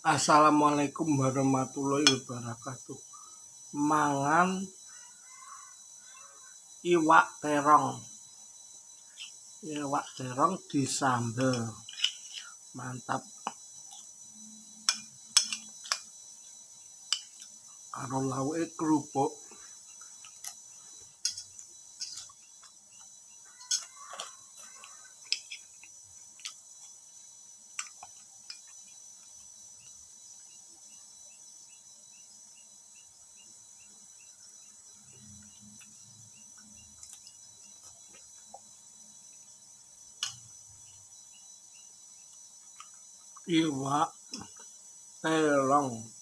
Assalamualaikum warahmatullahi wabarakatuh. Mangan iwak terong. Iwak terong disambel. Mantap. Karo lauke kerupuk. Iwak terong hmm.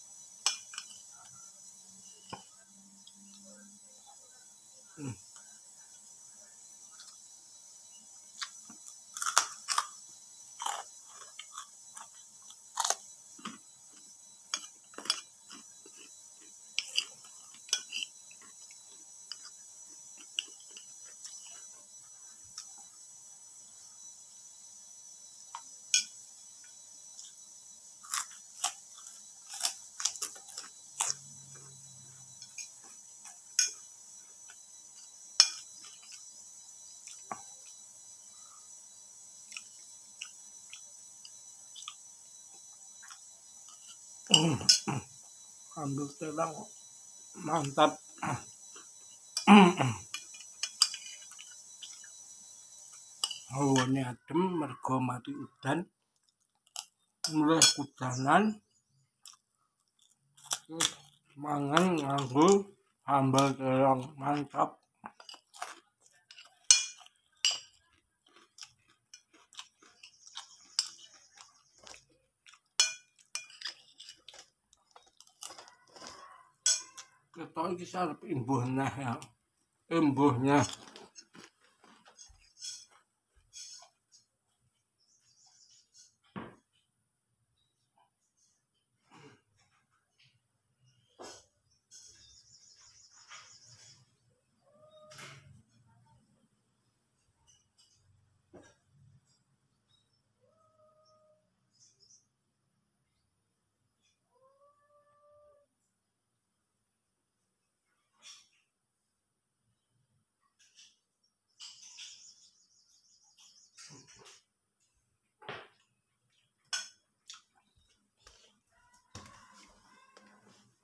Ambil telang mantap. Hawane adem mergo mati udan. Mulai kudanan. Mangan nganggo sambal terong. Mantap kita ini sarap imbuhnya ya. Imbuhnya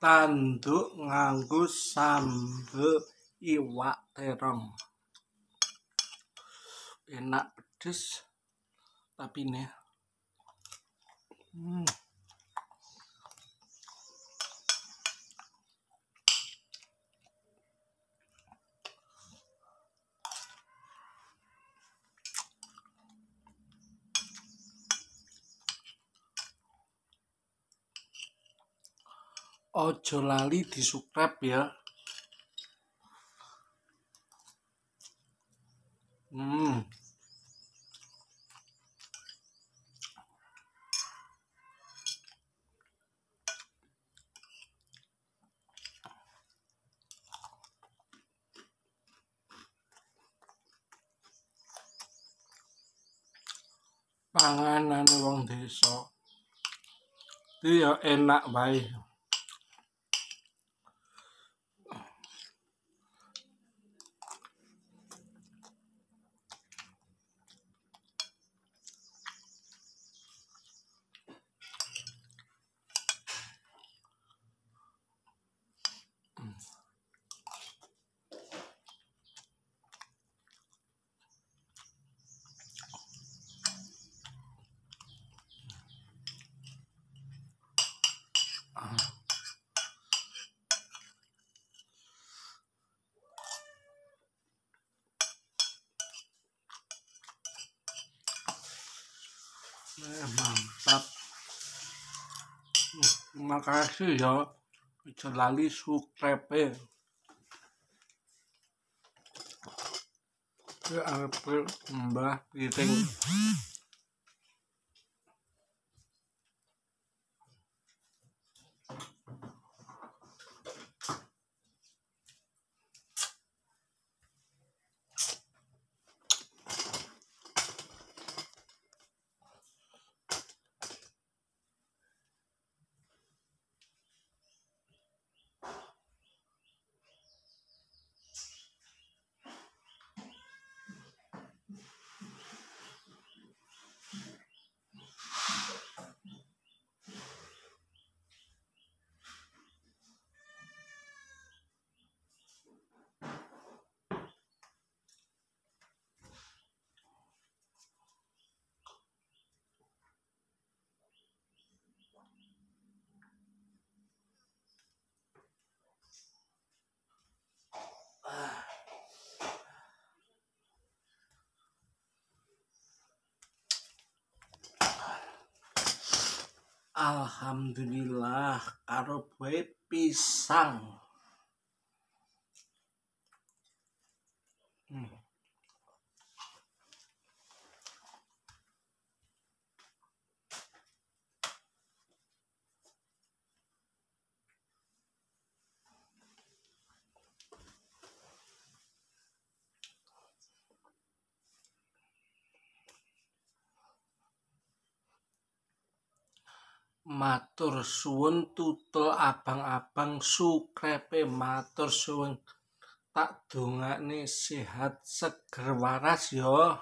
tanduk nganggo sambel iwak terong enak pedes tapi nih hmm. Ojo lali di subscribe ya. Hmm. Panganan wong desa. Itu ya enak baik mantap. Hmm, terima kasih ya. Bisa lali subscribe ke Mbah Piring Alhamdulillah karo buah pisang. Hmm. Matur suwun tutul abang-abang sukrepe matur suwun. Tak dongakne sehat seger waras ya